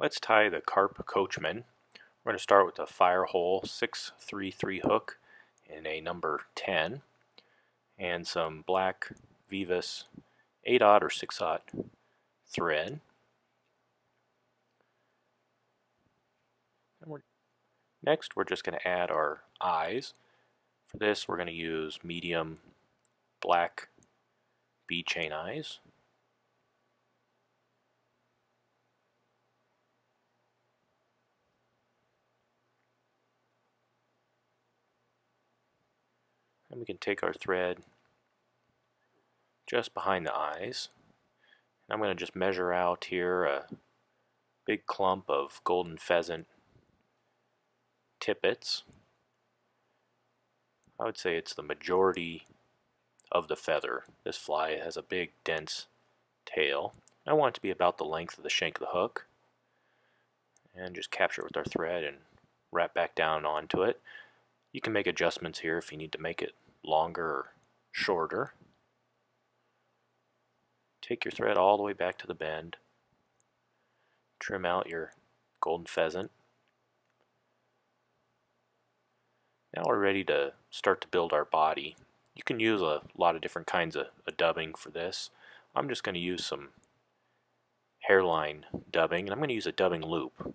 Let's tie the carp coachman. We're going to start with a Firehole 633 hook in a number 10 and some black Veevus 8-aught or 6-aught thread. We're, next we're just going to add our eyes. For this we're going to use medium black bead chain eyes. And we can take our thread just behind the eyes. And I'm going to just measure out here a big clump of golden pheasant tippets. I would say it's the majority of the feather. This fly has a big dense tail. I want it to be about the length of the shank of the hook. And just capture it with our thread and wrap back down onto it. You can make adjustments here if you need to make it longer shorter. Take your thread all the way back to the bend. Trim out your golden pheasant. Now we're ready to start to build our body. You can use a lot of different kinds of, of dubbing for this. I'm just going to use some Hareline dubbing, and I'm going to use a dubbing loop.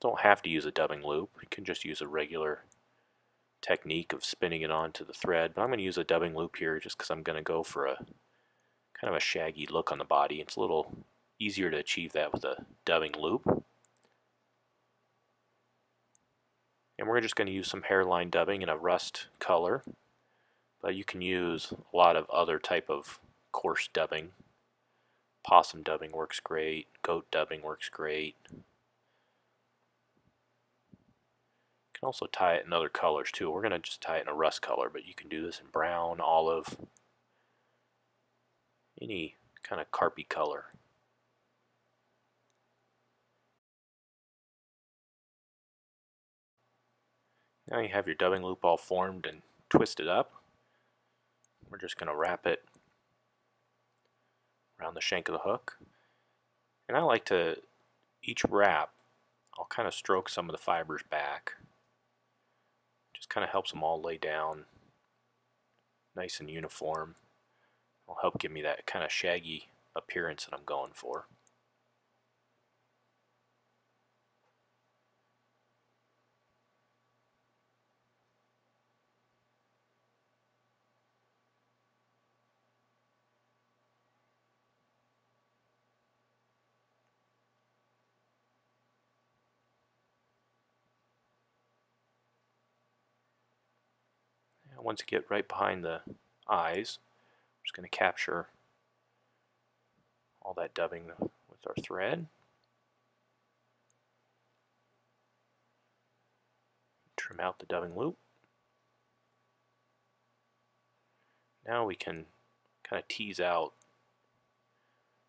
Don't have to use a dubbing loop. You can just use a regular technique of spinning it onto the thread, but I'm going to use a dubbing loop here just because I'm going to go for a kind of a shaggy look on the body. It's a little easier to achieve that with a dubbing loop. And we're just going to use some Hareline dubbing in a rust color, but you can use a lot of other type of coarse dubbing. Possum dubbing works great, goat dubbing works great. You can also tie it in other colors too. We're going to just tie it in a rust color, but you can do this in brown, olive, any kind of carpy color. Now you have your dubbing loop all formed and twisted up. We're just going to wrap it around the shank of the hook. And I like to, each wrap, I'll kind of stroke some of the fibers back kind of helps them all lay down nice and uniform. It'll help give me that kind of shaggy appearance that I'm going for. Once you get right behind the eyes, I'm just going to capture all that dubbing with our thread. Trim out the dubbing loop. Now we can kind of tease out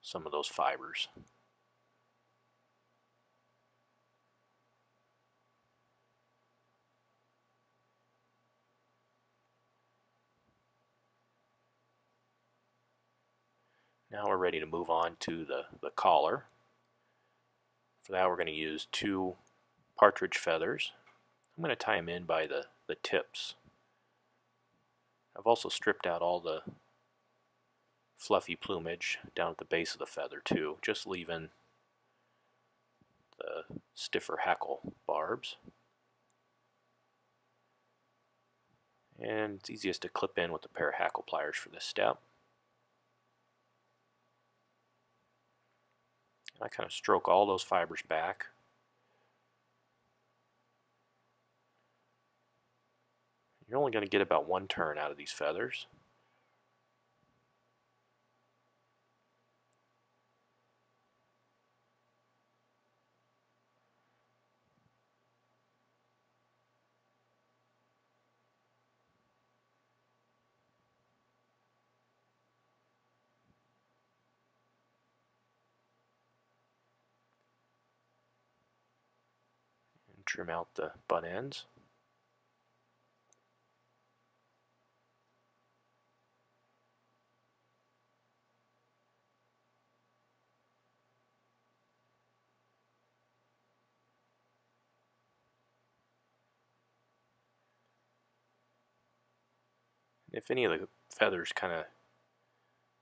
some of those fibers. Now we're ready to move on to the, the collar. For that we're going to use two partridge feathers. I'm going to tie them in by the, the tips. I've also stripped out all the fluffy plumage down at the base of the feather too, just leaving the stiffer hackle barbs. And it's easiest to clip in with a pair of hackle pliers for this step. I kind of stroke all those fibers back. You're only going to get about one turn out of these feathers. trim out the butt ends. If any of the feathers kind of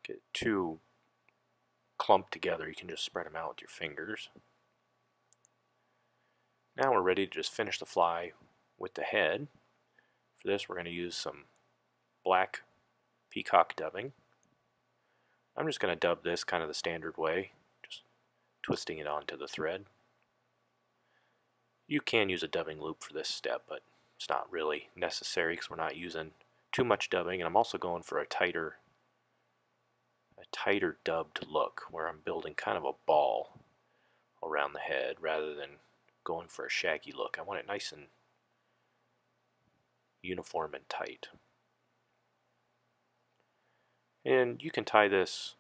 get too clumped together, you can just spread them out with your fingers. Now we're ready to just finish the fly with the head. For this we're going to use some black peacock dubbing. I'm just going to dub this kind of the standard way, just twisting it onto the thread. You can use a dubbing loop for this step, but it's not really necessary because we're not using too much dubbing, and I'm also going for a tighter a tighter dubbed look where I'm building kind of a ball around the head rather than going for a shaggy look. I want it nice and uniform and tight. And you can tie this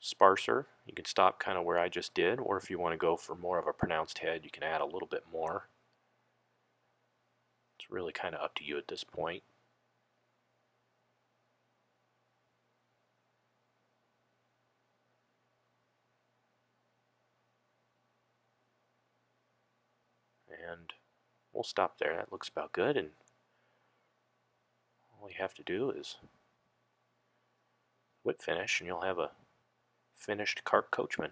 sparser. You can stop kind of where I just did, or if you want to go for more of a pronounced head, you can add a little bit more. It's really kind of up to you at this point. And we'll stop there. That looks about good. And all you have to do is whip finish and you'll have a finished carp coachman.